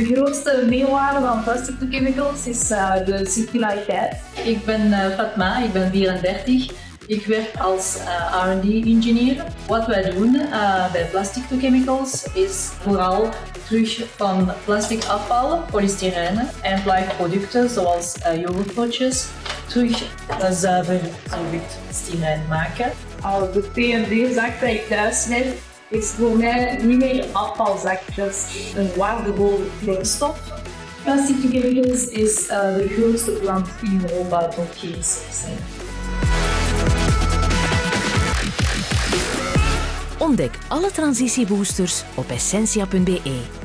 De grootste meerwaarde van plastic to chemicals is uh, de circulariteit. Ik ben uh, Fatma, ik ben 34. Ik werk als uh, R&D-engineer. Wat wij doen bij Plastic to Chemicals is vooral terug van plastic afval, polystyrene en producten zoals yoghurtpotjes terug zuiver styreen maken. Al de PMD-zak die ik thuis heb, is voor mij niet meer afvalzakjes een waardevol grondstof. Plastic to Chemicals is uh, de grootste plant in Europa tot zijn. Ontdek alle transitieboosters op essentia.be.